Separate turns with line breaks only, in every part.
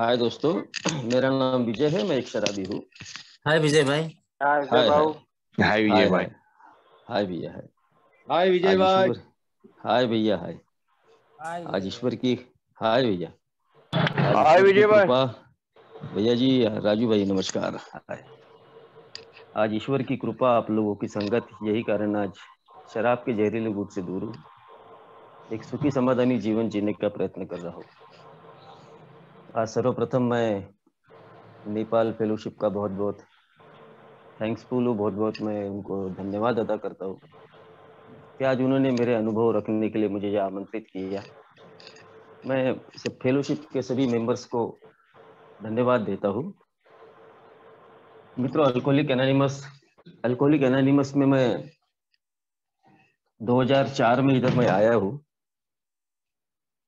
हाय दोस्तों मेरा नाम विजय है मैं एक शराबी हूँ।
हाय विजय भाई।
हाय
हाय
विजय भाई।
हाय भैया हाय।
हाय विजय
आज
भाई।
ईश्वर- हाय भैया हाय। आज ईश्वर की हाय भैया।
हाय विजय भाई।
भैया जी राजू भाई नमस्कार। हाय। आज ईश्वर की कृपा आप लोगों की संगत यही कारण आज शराब के जहरीले गुट से दूर हूँ। एक सुखी समाधानी जीवन जीने का प्रयत्न कर रहा हूँ। आज सर्वप्रथम मैं नेपाल फेलोशिप का बहुत बहुत थैंक्सफुल हूँ बहुत बहुत मैं उनको धन्यवाद अदा करता हूँ। कि आज उन्होंने मेरे अनुभव रखने के लिए मुझे यह आमंत्रित किया। मैं सब फेलोशिप के सभी मेंबर्स को धन्यवाद देता हूँ। मित्रों अल्कोहलिक एनानिमस अल्कोहलिक एनानिमस में मैं 2004 में इधर मैं आया हूँ।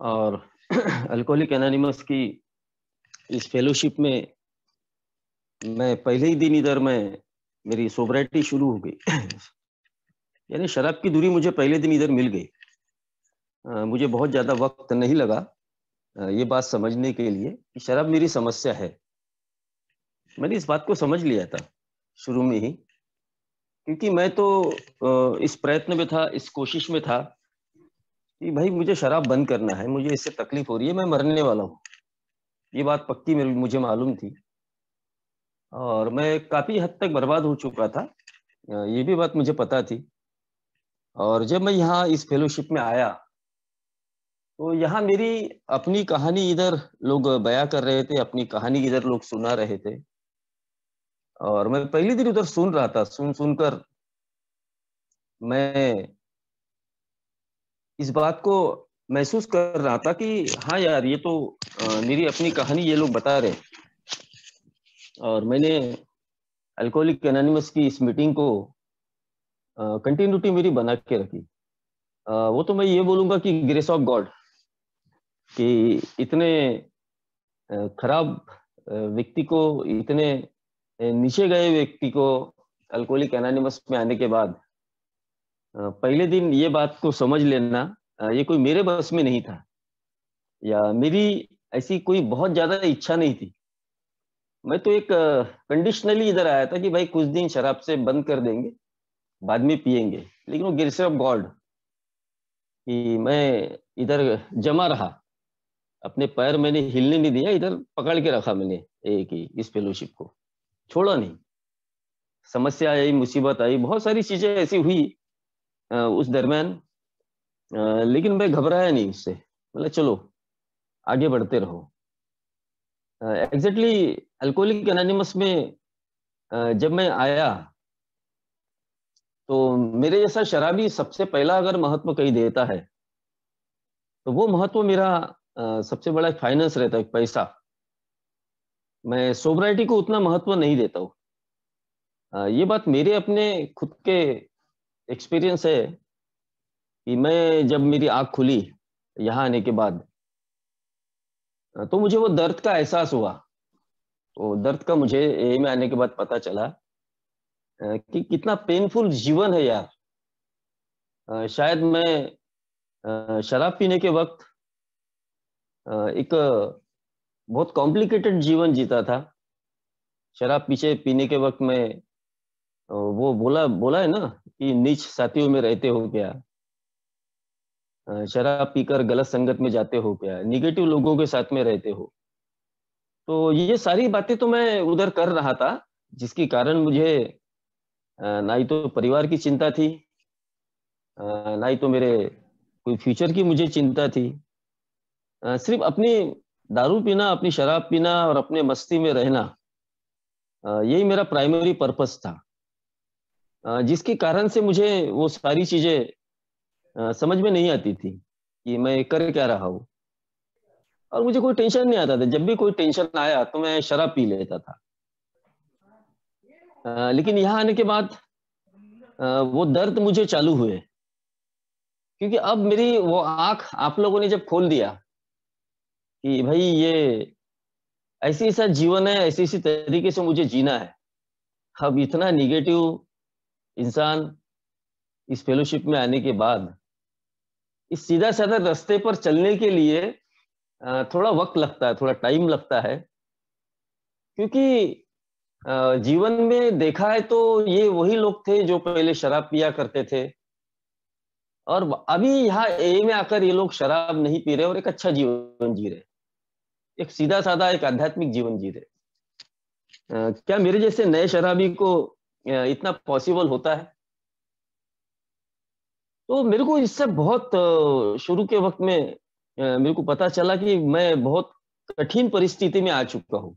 और अल्कोहलिक एनानिमस की इस फेलोशिप में मैं पहले ही दिन इधर मैं मेरी सोबराइटी शुरू हो गई। यानी शराब की दूरी मुझे पहले दिन इधर मिल गई। मुझे बहुत ज़्यादा वक्त नहीं लगा अ, ये बात समझने के लिए कि शराब मेरी समस्या है। मैंने इस बात को समझ लिया था शुरू में ही क्योंकि मैं तो इस प्रयत्न में था इस कोशिश में था कि भाई मुझे शराब बंद करना है मुझे इससे तकलीफ़ हो रही है मैं मरने वाला हूँ। ये बात पक्की मेरे, मुझे मालूम थी। और मैं काफ़ी हद तक बर्बाद हो चुका था। ये भी बात मुझे पता थी। और जब मैं यहाँ इस फेलोशिप में आया तो यहाँ मेरी अपनी कहानी इधर लोग बया कर रहे थे, अपनी कहानी इधर लोग सुना रहे थे। और मैं पहले दिन उधर सुन रहा था, सुन, सुनकर मैं इस बात को महसूस कर रहा था कि हाँ यार ये तो मेरी अपनी कहानी ये लोग बता रहे और मैंने अल्कोहलिक एनानिमस की इस मीटिंग को कंटिन्यूटी मेरी बना के रखी। अ, वो तो मैं ये बोलूँगा कि ग्रेस ऑफ़ गॉड कि इतने खराब व्यक्ति को इतने नीचे गए व्यक्ति को अल्कोहलिक एनानिमस में आने के बाद पहले दिन ये बात को समझ लेना ये कोई मेरे बस में नहीं था। या मेरी ऐसी कोई बहुत ज़्यादा इच्छा नहीं थी। मैं तो एक कंडीशनली इधर आया था कि भाई कुछ दिन शराब से बंद कर देंगे, बाद में पिएँगे लेकिन वो गिरसे ऑफ़ गॉड कि मैं इधर जमा रहा। अपने पैर मैंने हिलने नहीं दिया, इधर पकड़ के रखा मैंने एक ही इस फेलोशिप को। छोड़ा नहीं। समस्या आई, मुसीबत आई, बहुत सारी चीज़ें ऐसी हुई उस दरमियान। लेकिन मैं घबराया नहीं उससे। मतलब चलो आगे बढ़ते रहो। एग्जैक्टली अल्कोहलिक एनोनिमस में अ, जब मैं आया तो मेरे जैसा शराबी सबसे पहला अगर महत्व कहीं देता है तो वो महत्व मेरा अ, सबसे बड़ा फाइनेंस रहता है पैसा। मैं सोबराइटी को उतना महत्व नहीं देता हूँ। अ, ये बात मेरे अपने खुद के एक्सपीरियंस है मैं जब मेरी आँख खुली यहाँ आने के बाद तो मुझे वो दर्द का एहसास हुआ। तो दर्द का मुझे ए में आने के बाद पता चला कि कितना पेनफुल जीवन है यार। शायद मैं शराब पीने के वक्त एक बहुत कॉम्प्लिकेटेड जीवन जीता था। शराब पीछे, पीने के वक्त मैं वो बोला बोला है ना कि, नीच साथियों में रहते हो क्या? शराब पीकर गलत संगत में जाते हो क्या? निगेटिव लोगों के साथ में रहते हो। तो ये सारी बातें तो मैं उधर कर रहा था, जिसके कारण मुझे ना ही तो परिवार की चिंता थी ना ही तो मेरे कोई फ्यूचर की मुझे चिंता थी। सिर्फ़ अपनी दारू पीना, अपनी शराब पीना और अपने मस्ती में रहना यही मेरा प्राइमरी पर्पस था। जिसके कारण से मुझे वो सारी चीज़ें समझ में नहीं आती थी कि मैं कर क्या रहा हूँ। और मुझे कोई टेंशन नहीं आता था। जब भी कोई टेंशन आया तो मैं शराब पी लेता था। अ, लेकिन यहाँ आने के बाद अ, वो दर्द मुझे चालू हुए। क्योंकि अब मेरी वो आँख आप लोगों ने जब खोल दिया कि भाई ये ऐसी ऐसा जीवन है ऐसी ऐसी तरीके से मुझे जीना है। अब इतना निगेटिव इंसान इस फेलोशिप में आने के बाद इस सीधा साधा रास्ते पर चलने के लिए थोड़ा वक्त लगता है, थोड़ा टाइम लगता है। क्योंकि जीवन में देखा है तो ये वही लोग थे जो पहले शराब पिया करते थे। और अभी यहाँ ए में आकर ये लोग शराब नहीं पी रहे और एक अच्छा जीवन जी रहे। एक सीधा साधा एक आध्यात्मिक जीवन जी रहे। क्या मेरे जैसे नए शराबी को इतना पॉसिबल होता है? तो मेरे को इससे बहुत शुरू के वक्त में मेरे को पता चला कि मैं बहुत कठिन परिस्थिति में आ चुका हूँ।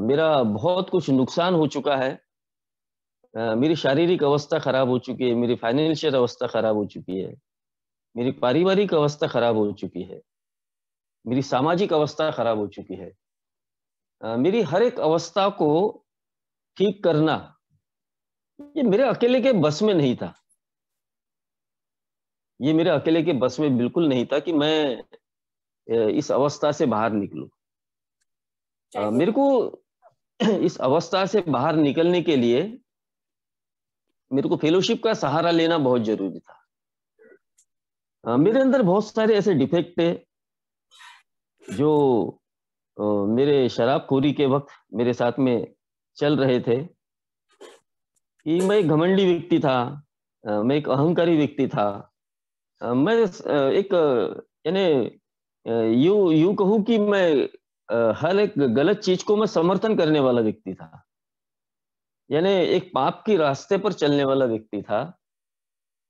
मेरा बहुत कुछ नुकसान हो चुका है। मेरी शारीरिक अवस्था खराब हो चुकी है, मेरी फाइनेंशियल अवस्था खराब हो चुकी है, मेरी पारिवारिक अवस्था खराब हो चुकी है, मेरी सामाजिक अवस्था खराब हो चुकी है। मेरी हर एक अवस्था को ठीक करना, ये मेरे अकेले के बस में नहीं था। ये मेरे अकेले के बस में बिल्कुल नहीं था कि मैं इस अवस्था से बाहर निकलूं। मेरे को इस अवस्था से बाहर निकलने के लिए मेरे को फेलोशिप का सहारा लेना बहुत ज़रूरी था। मेरे अंदर बहुत सारे ऐसे डिफेक्ट थे जो मेरे शराबखोरी के वक्त मेरे साथ में चल रहे थे कि मैं एक घमंडी व्यक्ति था मैं एक अहंकारी व्यक्ति था। मैं एक यानी यू यू कहूँ कि मैं हर एक गलत चीज़ को मैं समर्थन करने वाला व्यक्ति था। यानी एक पाप के रास्ते पर चलने वाला व्यक्ति था।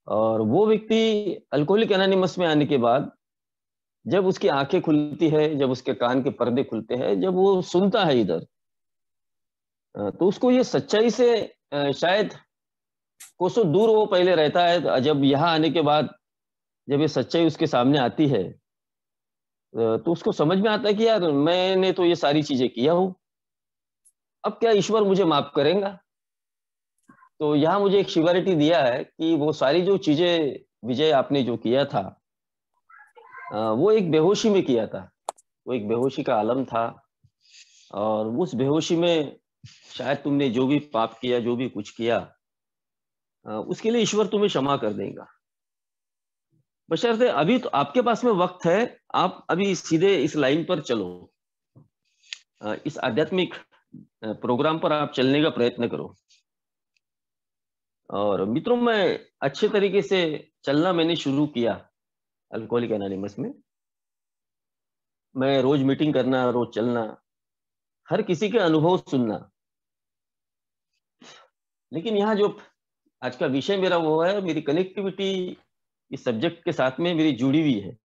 और वो व्यक्ति अल्कोहलिक एनानिमस में आने के बाद, जब उसकी आँखें खुलती है, जब उसके कान के पर्दे खुलते हैं, जब वो सुनता है इधर तो उसको ये सच्चाई से शायद कोसों दूर वो पहले रहता है, जब यहाँ आने के बाद जब ये सच्चाई उसके सामने आती है तो उसको समझ में आता है कि यार मैंने तो ये सारी चीज़ें किया हूँ। अब क्या ईश्वर मुझे माफ़ करेगा? तो यहाँ मुझे एक शिवरिटी दिया है कि वो सारी जो चीज़ें, विजय आपने जो किया था वो एक बेहोशी में किया था। वो एक बेहोशी का आलम था और उस बेहोशी में शायद तुमने जो भी पाप किया, जो भी कुछ किया उसके लिए ईश्वर तुम्हें क्षमा कर देगा। बशर्ते अभी तो आपके पास में वक्त है, आप अभी सीधे इस लाइन पर चलो। इस आध्यात्मिक प्रोग्राम पर आप चलने का प्रयत्न करो। और मित्रों, मैं अच्छे तरीके से चलना मैंने शुरू किया अल्कोहलिक एनानिमस में। मैं रोज मीटिंग करना, रोज चलना, हर किसी के अनुभव सुनना। लेकिन यहाँ जो आज का विषय मेरा वो है, मेरी कनेक्टिविटी इस सब्जेक्ट के साथ में मेरी जुड़ी हुई है।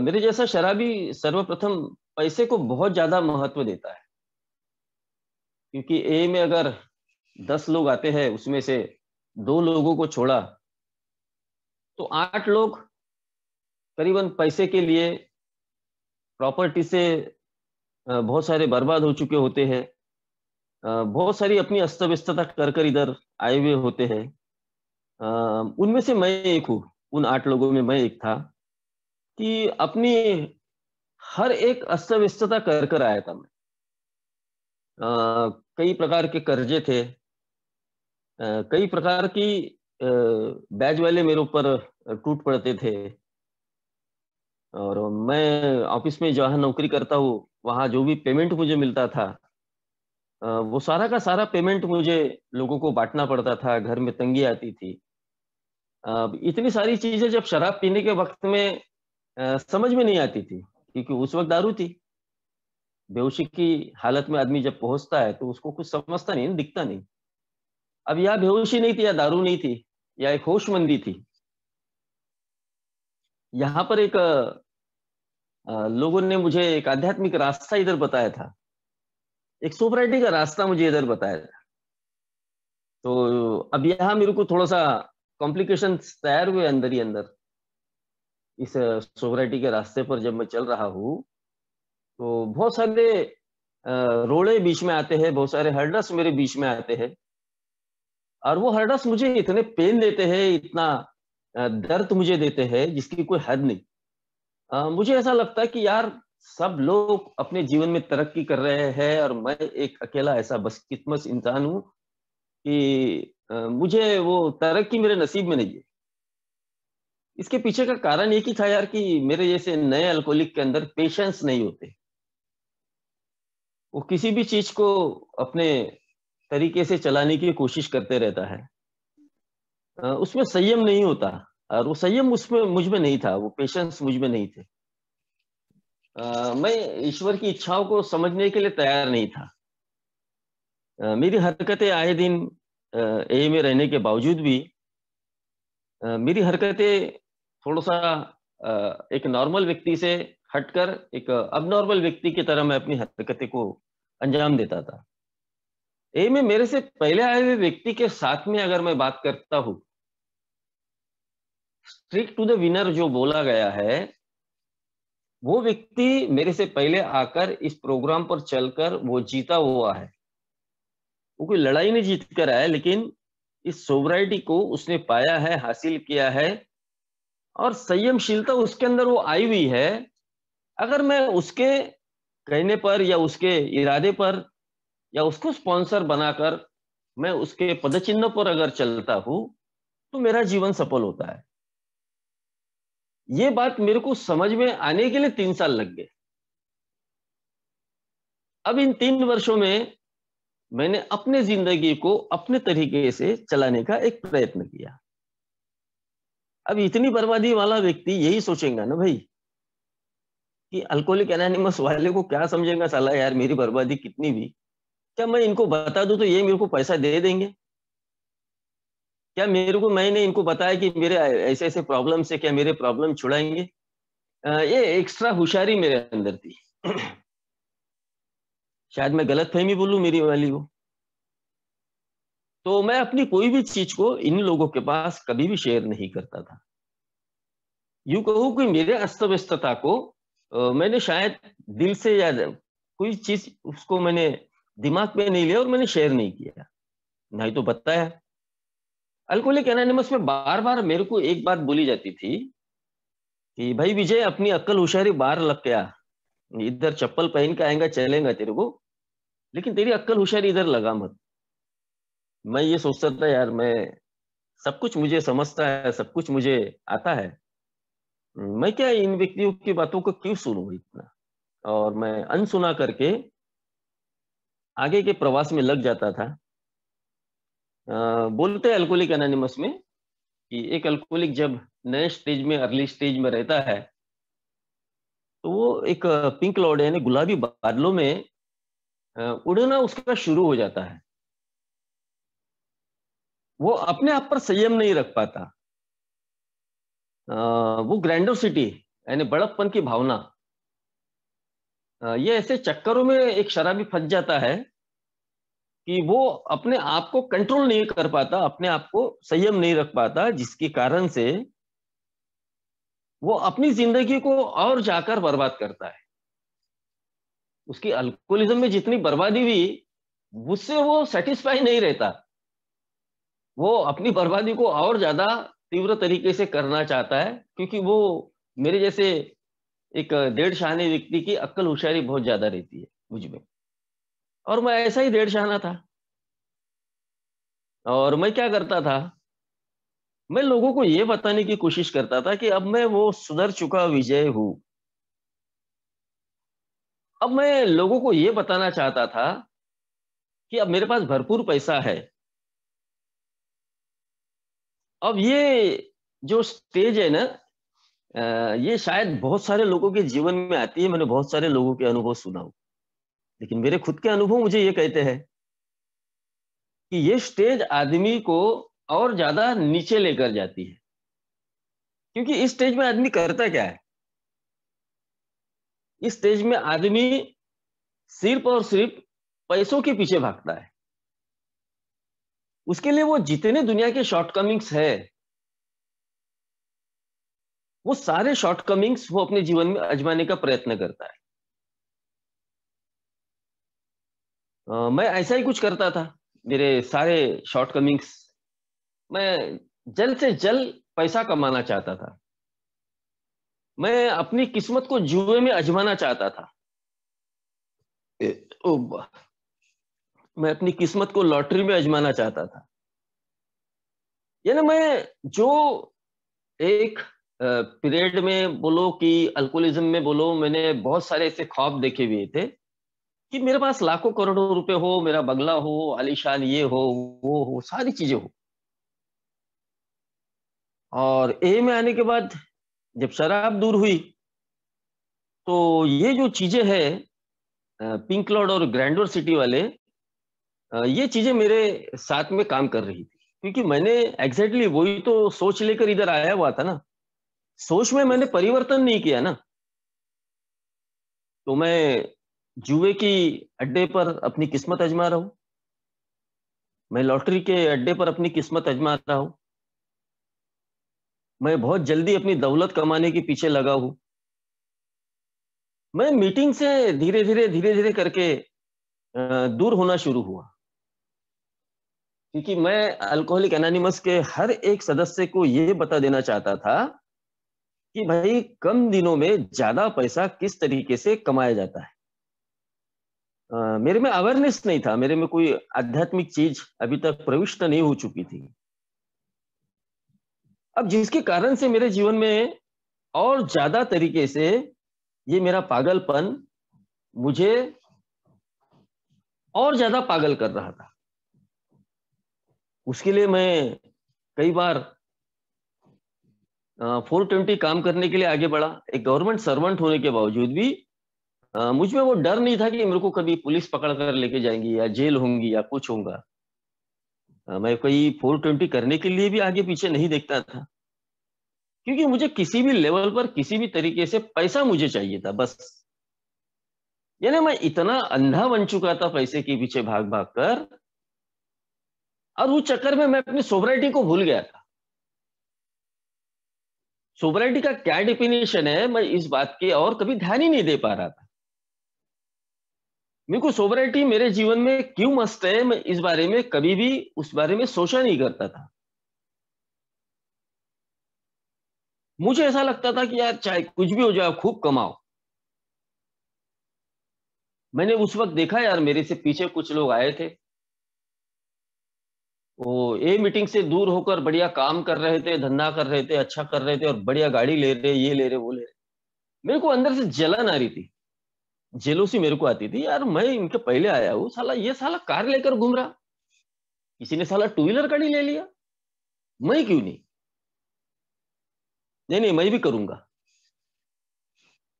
मेरे जैसा शराबी सर्वप्रथम पैसे को बहुत ज़्यादा महत्व देता है। क्योंकि ए में अगर दस लोग आते हैं, उसमें से दो लोगों को छोड़ा तो आठ लोग करीबन पैसे के लिए प्रॉपर्टी से बहुत सारे बर्बाद हो चुके होते हैं। बहुत सारी अपनी अस्त व्यस्तता कर कर इधर आए हुए होते हैं। उनमें से मैं एक हूँ। उन आठ लोगों में मैं एक था कि अपनी हर एक अस्त व्यस्तता कर कर आया था मैं। कई प्रकार के कर्जे थे। कई प्रकार की बैज वाले मेरे ऊपर टूट पड़ते थे। और मैं ऑफ़िस में जहाँ नौकरी करता हूँ, वहाँ जो भी पेमेंट मुझे मिलता था वो सारा का सारा पेमेंट मुझे लोगों को बांटना पड़ता था, घर में तंगी आती थी। इतनी सारी चीज़ें जब शराब पीने के वक्त में समझ में नहीं आती थी, क्योंकि उस वक्त दारू थी। बेहोशी की हालत में आदमी जब पहुँचता है तो उसको कुछ समझता नहीं, दिखता नहीं। अब यह बेहोशी नहीं थी या दारू नहीं थी, या एक होशमंदी थी। यहाँ पर एक लोगों ने मुझे एक आध्यात्मिक रास्ता इधर बताया था। एक सोपराइटी का रास्ता मुझे इधर बताया था। तो अब यहाँ मेरे को थोड़ा सा कॉम्प्लिकेशन तैयार हुए अंदर ही अंदर। इस सोसाइटी के रास्ते पर जब मैं चल रहा हूँ तो बहुत सारे रोड़े बीच में आते हैं बहुत सारे हर्डस मेरे बीच में आते हैं। और वो हर्डस मुझे इतने पेन देते हैं इतना दर्द मुझे देते हैं जिसकी कोई हद नहीं। आ, मुझे ऐसा लगता है कि यार सब लोग अपने जीवन में तरक्की कर रहे हैं और मैं एक अकेला ऐसा बसकिस्मत इंसान हूँ कि मुझे वो तरक्की मेरे नसीब में नहीं है। इसके पीछे का कारण एक ही था यार कि मेरे जैसे नए अल्कोहलिक के अंदर पेशेंस नहीं होते। वो किसी भी चीज़ को अपने तरीके से चलाने की कोशिश करते रहता है। उसमें संयम नहीं होता और वो संयम उसमें मुझमें नहीं था वो पेशेंस मुझमें नहीं थे। आ, मैं ईश्वर की इच्छाओं को समझने के लिए तैयार नहीं था। आ, मेरी हरकतें आए दिन ए में रहने के बावजूद भी मेरी हरकतें थोड़ा सा एक नॉर्मल व्यक्ति से हटकर एक अब नॉर्मल व्यक्ति की तरह मैं अपनी हरकतें को अंजाम देता था। ए में मेरे से पहले आए हुए व्यक्ति के साथ में अगर मैं बात करता हूँ स्ट्रिक टू द विनर जो बोला गया है, वो व्यक्ति मेरे से पहले आकर इस प्रोग्राम पर चलकर वो जीता हुआ है। वो कोई लड़ाई नहीं जीत कर आया, लेकिन इस सोवराइटी को उसने पाया है, हासिल किया है, और संयमशीलता उसके अंदर वो आई हुई है। अगर मैं उसके कहने पर या उसके इरादे पर या उसको स्पॉन्सर बनाकर मैं उसके पदचिन्ह पर अगर चलता हूँ तो मेरा जीवन सफल होता है। ये बात मेरे को समझ में आने के लिए तीन साल लग गए। अब इन तीन वर्षों में मैंने अपने ज़िंदगी को अपने तरीके से चलाने का एक प्रयत्न किया। अब इतनी बर्बादी वाला व्यक्ति यही सोचेगा ना भाई कि अल्कोहलिक एनानिमस वाले को क्या समझेगा साला यार मेरी बर्बादी कितनी भी क्या मैं इनको बता दूँ तो ये मेरे को पैसा दे देंगे? क्या मेरे को मैंने इनको बताया कि मेरे ऐसे ऐसे प्रॉब्लम से क्या मेरे प्रॉब्लम छुड़ाएँगे? ये एक्स्ट्रा होशियारी मेरे अंदर थी। शायद मैं गलत फहमी बोलूँ मेरी वाली को तो मैं अपनी कोई भी चीज़ को इन लोगों के पास कभी भी शेयर नहीं करता था। यू कहूँ कि मेरे अस्त व्यस्तता को आ, मैंने शायद दिल से या कोई चीज़ उसको मैंने दिमाग में नहीं लिया और मैंने शेयर नहीं किया। नहीं तो बताया अल्कोहलिक एनोनिमस में बार बार मेरे को एक बात बोली जाती थी कि भाई विजय अपनी अक्ल होशियारी बाहर लग गया। इधर चप्पल पहन के आएगा चलेगा तेरे को। लेकिन तेरी अक्कल होशियारी इधर लगा मत। मैं ये सोचता था यार मैं सब कुछ मुझे समझता है सब कुछ मुझे आता है। मैं क्या इन व्यक्तियों की बातों को क्यों सुनूँगा इतना? और मैं अनसुना करके आगे के प्रवास में लग जाता था। आ, बोलते अल्कोहलिक एनानिमस में कि एक अल्कोहलिक जब नए स्टेज में अर्ली स्टेज में रहता है तो वो एक पिंक लॉर्ड यानी गुलाबी बादलों में उड़ना उसका शुरू हो जाता है। वो अपने आप पर संयम नहीं रख पाता। वो ग्रैंडोसिटी यानी बड़प्पन की भावना। ये ऐसे चक्करों में एक शराबी फंस जाता है कि वो अपने आप को कंट्रोल नहीं कर पाता, अपने आप को संयम नहीं रख पाता, जिसके कारण से वो अपनी ज़िंदगी को और जाकर बर्बाद करता है। उसकी अल्कोहलिज्म में जितनी बर्बादी हुई उससे वो सेटिस्फाई नहीं रहता। वो अपनी बर्बादी को और ज़्यादा तीव्र तरीके से करना चाहता है, क्योंकि वो मेरे जैसे एक डेढ़ शाने व्यक्ति की अक्ल होशियारी बहुत ज़्यादा रहती है मुझमें। और मैं ऐसा ही डेढ़ शाहना था। और मैं क्या करता था? मैं लोगों को ये बताने की कोशिश करता था कि अब मैं वो सुधर चुका विजय हूँ। अब मैं लोगों को यह बताना चाहता था कि अब मेरे पास भरपूर पैसा है। अब ये जो स्टेज है ना ये शायद बहुत सारे लोगों के जीवन में आती है, मैंने बहुत सारे लोगों के अनुभव सुना हूँ। लेकिन मेरे खुद के अनुभव मुझे ये कहते हैं कि ये स्टेज आदमी को और ज़्यादा नीचे लेकर जाती है। क्योंकि इस स्टेज में आदमी करता क्या है? इस स्टेज में आदमी सिर्फ़ और सिर्फ़ पैसों के पीछे भागता है। उसके लिए वो जितने दुनिया के शॉर्टकमिंग्स है वो सारे शॉर्टकमिंग्स वो अपने जीवन में अजमाने का प्रयत्न करता है। आ, मैं ऐसा ही कुछ करता था मेरे सारे शॉर्टकमिंग्स मैं जल्द से जल्द पैसा कमाना चाहता था। मैं अपनी किस्मत को जुए में अजमाना चाहता था। ओ, मैं अपनी किस्मत को लॉटरी में अजमाना चाहता था। यानी मैं जो एक पीरियड में बोलो कि अल्कोहलिज्म में बोलो मैंने बहुत सारे ऐसे ख्वाब देखे हुए थे कि मेरे पास लाखों करोड़ों रुपए हो मेरा बंगला हो आलिशान ये हो वो हो सारी चीज़ें हो। और ए में आने के बाद जब शराब दूर हुई तो ये जो चीज़ें है पिंक लॉर्ड और ग्रैंडोर सिटी वाले ये चीज़ें मेरे साथ में काम कर रही थी। क्योंकि मैंने एग्जैक्टली exactly वही तो सोच लेकर इधर आया हुआ था ना। सोच में मैंने परिवर्तन नहीं किया ना। तो मैं जुए की अड्डे पर अपनी किस्मत अजमा रहा हूँ। मैं लॉटरी के अड्डे पर अपनी किस्मत अजमा रहा हूँ। मैं बहुत जल्दी अपनी दौलत कमाने के पीछे लगा हूँ। मैं मीटिंग से धीरे धीरे धीरे धीरे करके दूर होना शुरू हुआ। क्योंकि मैं अल्कोहलिक एनानिमस के हर एक सदस्य को यह बता देना चाहता था कि भाई कम दिनों में ज़्यादा पैसा किस तरीके से कमाया जाता है। आ, मेरे में अवेयरनेस नहीं था। मेरे में कोई आध्यात्मिक चीज़ अभी तक प्रविष्ट नहीं हो चुकी थी। अब जिसके कारण से मेरे जीवन में और ज़्यादा तरीके से ये मेरा पागलपन मुझे और ज़्यादा पागल कर रहा था। उसके लिए मैं कई बार फोर ट्वेंटी काम करने के लिए आगे बढ़ा। एक गवर्नमेंट सर्वेंट होने के बावजूद भी मुझमें वो डर नहीं था कि मेरे को कभी पुलिस पकड़ कर लेके जाएँगी या जेल होंगी या कुछ होगा। मैं कोई फोर ट्वेंटी करने के लिए भी आगे पीछे नहीं देखता था। क्योंकि मुझे किसी भी लेवल पर, किसी भी तरीके से पैसा मुझे चाहिए था, बस। यानी मैं इतना अंधा बन चुका था पैसे के पीछे भाग भाग कर, और उस चक्कर में मैं अपनी सोबराइटी को भूल गया था। सोबराइटी का क्या डिफिनेशन है, मैं इस बात के और कभी ध्यान ही नहीं दे पा रहा था। मेरे को सोबराइटी मेरे जीवन में क्यों मस्त है? मैं इस बारे में कभी भी उस बारे में सोचा नहीं करता था। मुझे ऐसा लगता था कि यार चाहे कुछ भी हो जाए, खूब कमाओ। मैंने उस वक्त देखा यार, मेरे से पीछे कुछ लोग आए थे। वो ए मीटिंग से दूर होकर बढ़िया काम कर रहे थे, धंधा कर रहे थे अच्छा कर रहे थे और बढ़िया गाड़ी ले रहे, ये ले रहे, वो ले रहे। मेरे को अंदर से जलन आ रही थी। जेलोसी मेरे को आती थी, यार, मैं इनके पहले आया हूँ, साला ये साला कार लेकर घूम रहा। किसी ने साला टू व्हीलर गाड़ी ले लिया। मैं क्यों नहीं? नहीं नहीं, मैं भी करूँगा।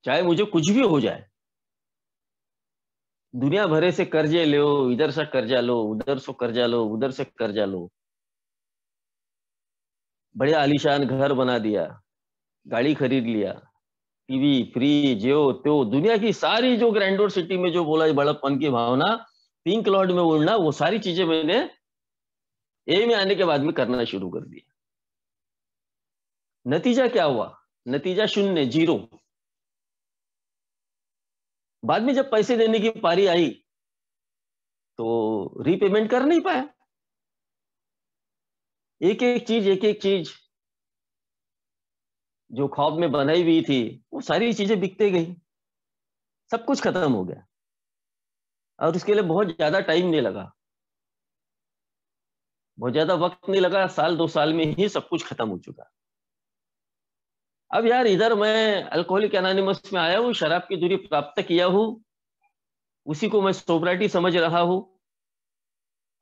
चाहे मुझे कुछ भी हो जाए। दुनिया भरे से कर्जे लो, इधर से कर्जा लो, उधर से कर्जा लो, उधर से कर्जा लो। बढ़िया आलिशान घर बना दिया, गाड़ी खरीद लिया। टीवी, फ्रिज जो तो दुनिया की सारी जो ग्रैंडोर सिटी में जो बोला बड़प्पन की भावना पिंक लॉर्ड में उड़ना, वो सारी चीज़ें मैंने ए में आने के बाद में करना शुरू कर दिया नतीजा क्या हुआ? नतीजा शून्य, ज़ीरो। बाद में जब पैसे देने की पारी आई तो रीपेमेंट कर नहीं पाया। एक एक चीज़ एक एक चीज़ जो खौफ में बनाई हुई थी, वो सारी चीज़ें बिकते गई। सब कुछ खत्म हो गया। और उसके लिए बहुत ज़्यादा टाइम नहीं लगा। बहुत ज़्यादा वक्त नहीं लगा, साल, दो साल में ही सब कुछ खत्म हो चुका। अब यार इधर मैं अल्कोहलिक एनानिमस में आया हूँ, शराब की दूरी प्राप्त किया हूँ, उसी को मैं सोबराइटी समझ रहा हूँ।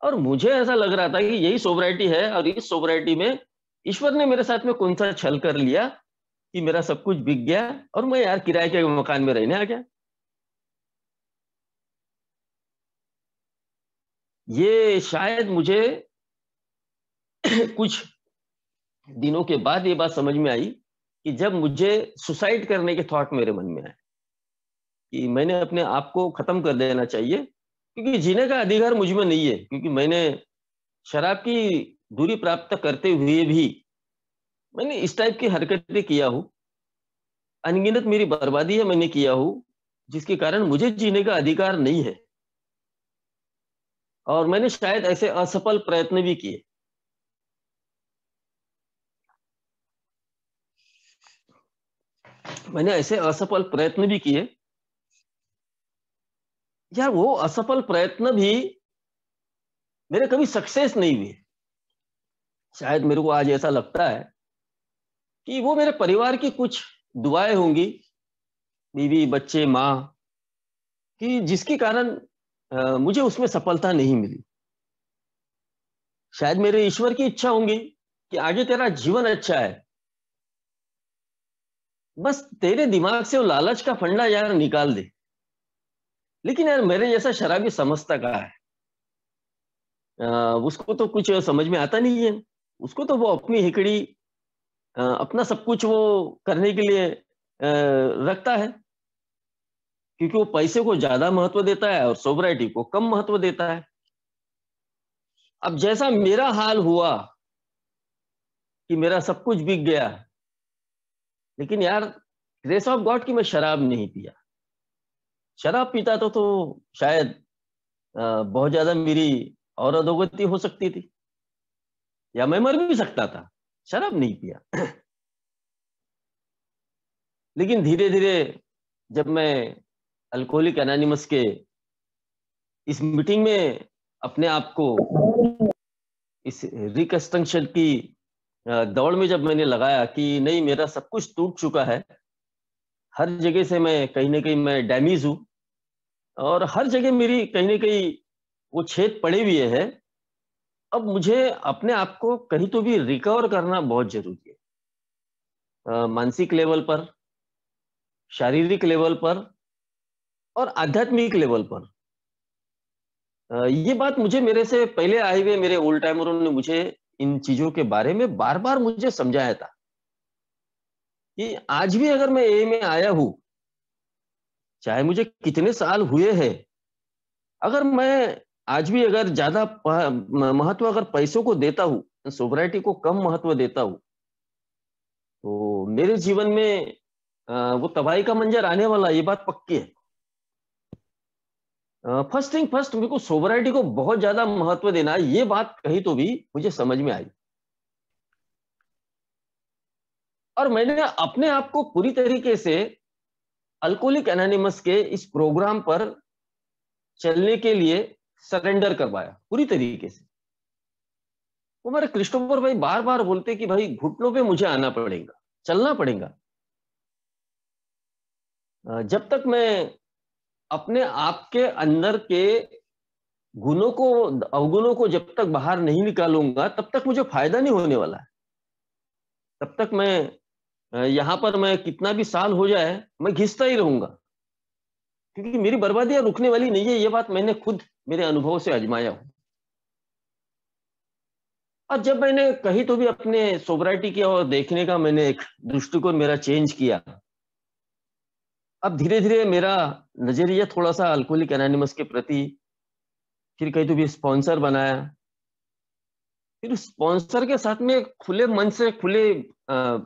और मुझे ऐसा लग रहा था कि यही सोबराइटी है और इस सोबराइटी में ईश्वर ने मेरे साथ में कौन सा छल कर लिया कि मेरा सब कुछ बिक गया और मैं यार किराए के मकान में रहने आ गया। ये शायद मुझे कुछ दिनों के बाद ये बात समझ में आई कि जब मुझे सुसाइड करने के थॉट मेरे मन में आए कि मैंने अपने आप को खत्म कर देना चाहिए, क्योंकि जीने का अधिकार मुझमें नहीं है, क्योंकि मैंने शराब की दूरी प्राप्त करते हुए भी मैंने इस टाइप की हरकतें किया हूँ। अनगिनत मेरी बर्बादी है मैंने किया हूँ, जिसके कारण मुझे जीने का अधिकार नहीं है। और मैंने शायद ऐसे असफल प्रयत्न भी किए। मैंने ऐसे असफल प्रयत्न भी किए। यार वो असफल प्रयत्न भी मेरे कभी सक्सेस नहीं हुए। शायद मेरे को आज ऐसा लगता है कि वो मेरे परिवार की कुछ दुआएँ होंगी बीवी बच्चे माँ कि जिसके कारण मुझे उसमें सफलता नहीं मिली। शायद मेरे ईश्वर की इच्छा होंगी कि आगे तेरा जीवन अच्छा है। बस तेरे दिमाग से वो लालच का फंडा यार निकाल दे। लेकिन यार मेरे जैसा शराबी समझता कहा है? आ, उसको तो कुछ समझ में आता नहीं है। उसको तो वो अपनी हिकड़ी अपना सब कुछ वो करने के लिए रखता है। क्योंकि वो पैसे को ज़्यादा महत्व देता है और सोबराइटी को कम महत्व देता है। अब जैसा मेरा हाल हुआ कि मेरा सब कुछ बिक गया, लेकिन यार ग्रेस ऑफ़ गॉड की मैं शराब नहीं पिया। शराब पीता तो तो शायद बहुत ज़्यादा मेरी और अधोगति हो सकती थी। या मैं मर भी सकता था। शराब नहीं पिया लेकिन धीरे धीरे जब मैं अल्कोहलिक एनानिमस के इस मीटिंग में अपने आप को इस रिकस्ट्रक्शन की दौड़ में जब मैंने लगाया कि नहीं, मेरा सब कुछ टूट चुका है, हर जगह से मैं कहीं ना कहीं मैं डैमेज हूँ और हर जगह मेरी कहीं ना कहीं वो छेद पड़े हुए हैं। अब मुझे अपने आप को कहीं तो भी रिकवर करना बहुत ज़रूरी है। मानसिक लेवल पर, शारीरिक लेवल पर और आध्यात्मिक लेवल पर। ये बात मुझे मेरे से पहले आए हुए मेरे ओल्ड टाइमरों ने मुझे इन चीज़ों के बारे में बार बार मुझे समझाया था कि आज भी अगर मैं ए में आया हूँ, चाहे मुझे कितने साल हुए हैं, अगर मैं आज भी अगर ज़्यादा महत्व अगर पैसों को देता हूँ सोबराइटी को कम महत्व देता हूँ तो मेरे जीवन में वो तबाही का मंजर आने वाला, ये बात पक्की है। फ़र्स्ट थिंग फ़र्स्ट मेरे को सोबराइटी को बहुत ज़्यादा महत्व देना ये बात कही तो भी मुझे समझ में आई। और मैंने अपने आप को पूरी तरीके से अल्कोहलिक एनानिमस के इस प्रोग्राम पर चलने के लिए सरेंडर करवाया पूरी तरीके से। वो मेरे क्रिस्टोफर भाई बार बार बोलते कि भाई घुटनों पे मुझे आना पड़ेगा, चलना पड़ेगा। जब तक मैं अपने आप के अंदर के गुणों को, अवगुणों को जब तक बाहर नहीं निकालूँगा, तब तक मुझे फ़ायदा नहीं होने वाला है। तब तक मैं यहाँ पर मैं कितना भी साल हो जाए, मैं घिसता ही रहूँगा। क्योंकि मेरी बर्बादियाँ रुकने वाली नहीं है, ये बात मैंने खुद मेरे अनुभव से आजमाया हूँ। और जब मैंने कहीं तो भी अपने सोबराइटी की और देखने का मैंने एक दृष्टिकोण मेरा चेंज किया अब धीरे धीरे मेरा नज़रिया थोड़ा सा अल्कोहलिक एनानिमस के प्रति फिर कहीं तो भी स्पॉन्सर बनाया। फिर स्पॉन्सर के साथ में खुले मन से खुले आ,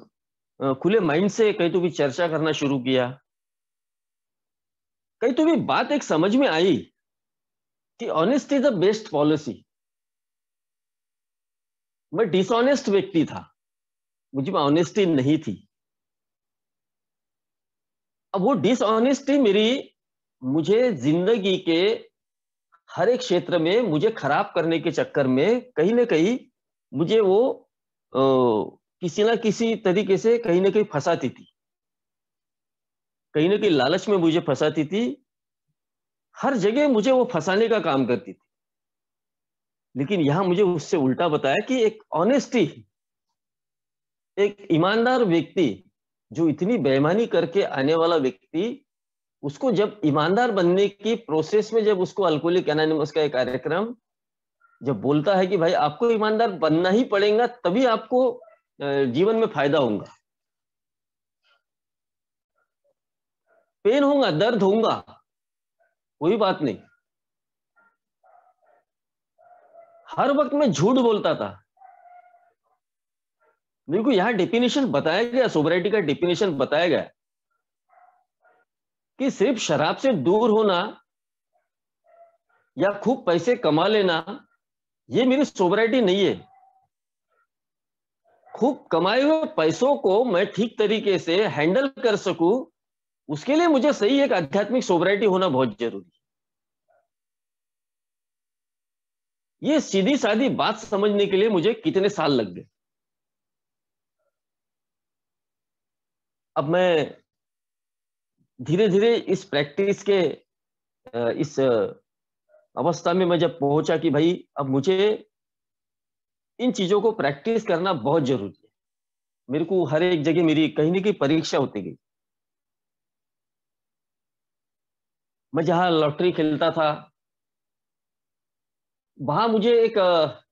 खुले माइंड से कहीं तो भी चर्चा करना शुरू किया। कहीं तो भी बात एक समझ में आई कि honest is the best policy मैं डिसऑनेस्ट व्यक्ति था। मुझे में ऑनेस्टी नहीं थी। अब वो डिसऑनेस्टी मेरी मुझे ज़िंदगी के हर एक क्षेत्र में मुझे खराब करने के चक्कर में कहीं ना कहीं मुझे वो आ, किसी ना किसी तरीके से कहीं ना कहीं फंसाती थी। कहीं ना कहीं लालच में मुझे फंसाती थी। हर जगह मुझे वो फंसाने का काम करती थी। लेकिन यहाँ मुझे उससे उल्टा बताया कि एक ऑनेस्टी एक ईमानदार व्यक्ति जो इतनी बेईमानी करके आने वाला व्यक्ति, उसको जब ईमानदार बनने की प्रोसेस में जब उसको अल्कोहलिक एनानिमस का एक कार्यक्रम, जब बोलता है कि भाई आपको ईमानदार बनना ही पड़ेगा, तभी आपको जीवन में फ़ायदा होगा। पेन होगा, दर्द होगा कोई बात नहीं। हर वक्त मैं झूठ बोलता था। मेरे को यहाँ डेफिनेशन बताया गया सोबराइटी का डेफिनेशन बताया गया कि सिर्फ़ शराब से दूर होना या खूब पैसे कमा लेना, ये मेरी सोबराइटी नहीं है। खूब कमाए हुए पैसों को मैं ठीक तरीके से हैंडल कर सकूँ उसके लिए मुझे सही एक आध्यात्मिक सोबराइटी होना बहुत ज़रूरी ये सीधी सादी बात समझने के लिए मुझे कितने साल लग गए? अब मैं धीरे धीरे इस प्रैक्टिस के इस अवस्था में मैं जब पहुँचा कि भाई अब मुझे इन चीज़ों को प्रैक्टिस करना बहुत ज़रूरी है। मेरे को हर एक जगह मेरी कहीं ना कहीं परीक्षा होती गई। मैं जहाँ लॉटरी खेलता था, वहाँ मुझे एक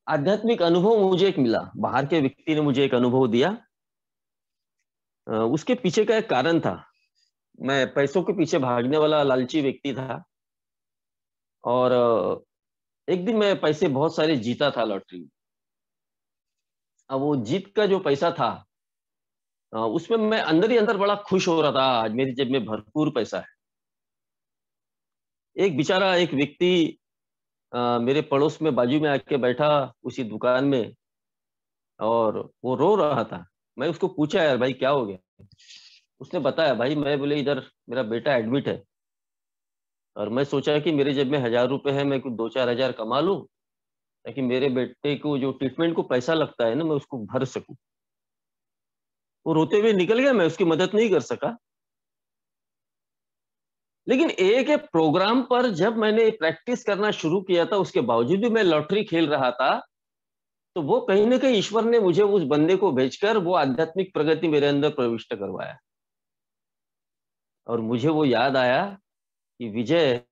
आध्यात्मिक अनुभव मुझे एक मिला। बाहर के व्यक्ति ने मुझे एक अनुभव दिया। उसके पीछे का एक कारण था। मैं पैसों के पीछे भागने वाला लालची व्यक्ति था और एक दिन मैं पैसे बहुत सारे जीता था लॉटरी। अब वो जीत का जो पैसा था उसमें मैं अंदर ही अंदर बड़ा खुश हो रहा था। आज मेरी जेब में भरपूर पैसा है। एक बेचारा, एक व्यक्ति मेरे पड़ोस में बाजू में आके बैठा उसी दुकान में और वो रो रहा था। मैं उसको पूछा, यार भाई, क्या हो गया? उसने बताया, भाई, मैं बोले, इधर मेरा बेटा एडमिट है। और मैं सोचा कि मेरे जेब में हज़ार रुपए है, मैं कुछ दो चार हज़ार कमा लू, ताकि मेरे बेटे को जो ट्रीटमेंट को पैसा लगता है ना, मैं उसको भर सकूँ। वो रोते हुए निकल गया, मैं उसकी मदद नहीं कर सका। लेकिन एक एक प्रोग्राम पर जब मैंने प्रैक्टिस करना शुरू किया था, उसके बावजूद भी मैं लॉटरी खेल रहा था तो वो कहीं ना कहीं ईश्वर ने मुझे उस बंदे को भेजकर वो आध्यात्मिक प्रगति मेरे अंदर प्रविष्ट करवाया। और मुझे वो याद आया कि, विजय,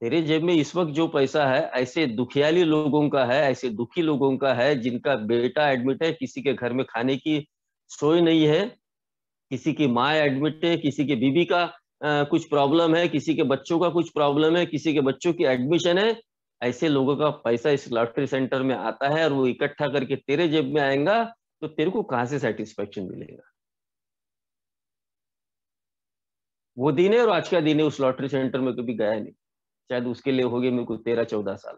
तेरे जेब में इस वक्त जो पैसा है, ऐसे दुखियाली लोगों का है, ऐसे दुखी लोगों का है, जिनका बेटा एडमिट है, किसी के घर में खाने की सोई नहीं है, किसी की माँ एडमिट है, किसी की बीबी का कुछ प्रॉब्लम है, किसी के बच्चों का कुछ प्रॉब्लम है, किसी के बच्चों की एडमिशन है, ऐसे लोगों का पैसा इस लॉटरी सेंटर में आता है और वो इकट्ठा करके तेरे जेब में आएगा तो तेरे को कहाँ से सेटिस्फेक्शन मिलेगा? वो दिन है और आज का दिन है, उस लॉटरी सेंटर में कभी गया नहीं। शायद उसके लिए हो गए मेरे को तेरह चौदह साल।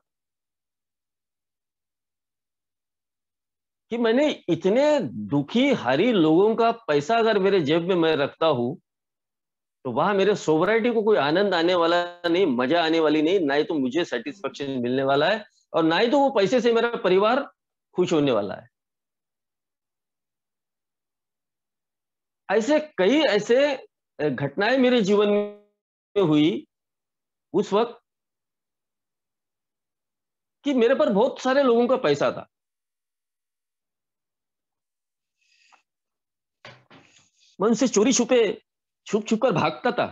कि मैंने इतने दुखी, हरी लोगों का पैसा अगर मेरे जेब में मैं रखता हूँ तो वहाँ मेरे सोवराइटी को कोई आनंद आने वाला नहीं, मज़ा आने वाली नहीं, ना ही तो मुझे सेटिस्फेक्शन मिलने वाला है और ना ही तो वो पैसे से मेरा परिवार खुश होने वाला है। ऐसे कई ऐसे घटनाएँ मेरे जीवन में हुई उस वक्त कि मेरे पर बहुत सारे लोगों का पैसा था। मैं उनसे चोरी छुपे छुप छुप कर भागता था।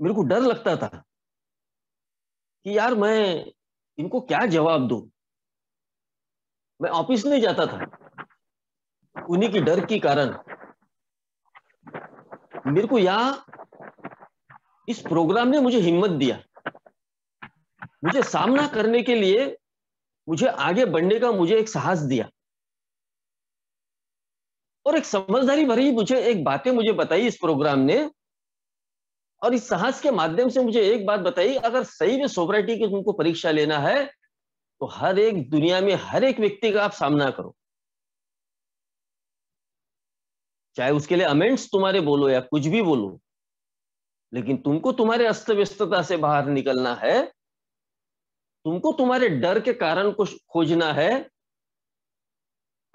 मेरे को डर लगता था कि यार मैं इनको क्या जवाब दू? मैं ऑफ़िस नहीं जाता था। उन्हीं की डर के कारण मेरे को यहाँ इस प्रोग्राम ने मुझे हिम्मत दिया। मुझे सामना करने के लिए मुझे आगे बढ़ने का मुझे एक साहस दिया। और एक समझदारी भरी मुझे एक बातें मुझे बताई इस प्रोग्राम ने। और इस साहस के माध्यम से मुझे एक बात बताई, अगर सही में सोवराइटी की तुमको परीक्षा लेना है तो हर एक दुनिया में हर एक व्यक्ति का आप सामना करो। चाहे उसके लिए अमेंट्स तुम्हारे बोलो या कुछ भी बोलो, लेकिन तुमको तुम्हारे अस्त व्यस्तता से बाहर निकलना है, तुमको तुम्हारे डर के कारण को खोजना है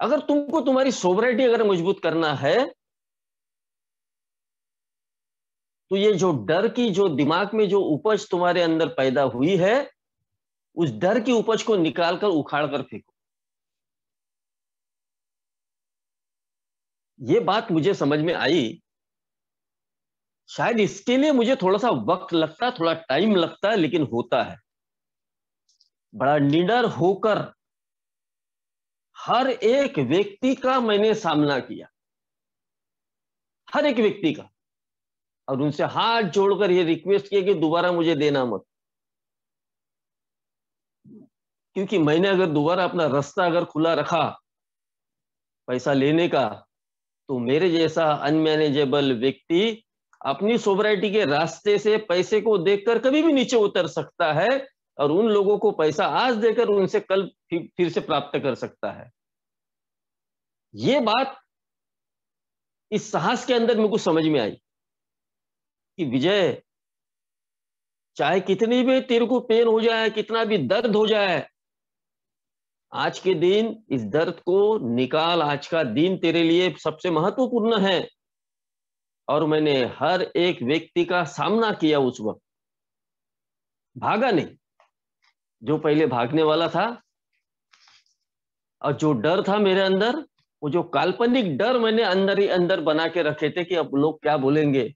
अगर तुमको तुम्हारी सोवराइटी अगर मज़बूत करना है तो ये जो डर की, जो दिमाग में जो उपज तुम्हारे अंदर पैदा हुई है, उस डर की उपज को निकालकर उखाड़ कर फेंको। ये बात मुझे समझ में आई। शायद इसके लिए मुझे थोड़ा सा वक्त लगता, थोड़ा टाइम लगता है लेकिन होता है। बड़ा निडर होकर हर एक व्यक्ति का मैंने सामना किया। हर एक व्यक्ति का। और उनसे हाथ जोड़कर ये रिक्वेस्ट किया कि दोबारा मुझे देना मत। क्योंकि मैंने अगर दोबारा अपना रास्ता अगर खुला रखा, पैसा लेने का तो मेरे जैसा अनमैनेजेबल व्यक्ति अपनी सोवराइटी के रास्ते से पैसे को देखकर कभी भी नीचे उतर सकता है। और उन लोगों को पैसा आज देकर उनसे कल फिर से प्राप्त कर सकता है। ये बात इस साहस के अंदर मेरे को समझ में आई कि विजय, चाहे कितनी भी तेरे को पेन हो जाए, कितना भी दर्द हो जाए, आज के दिन इस दर्द को निकाल आज का दिन तेरे लिए सबसे महत्वपूर्ण है। और मैंने हर एक व्यक्ति का सामना किया उस वक्त। भागा नहीं। जो पहले भागने वाला था और जो डर था मेरे अंदर, वो जो काल्पनिक डर मैंने अंदर ही अंदर बना के रखे थे कि अब लोग क्या बोलेंगे।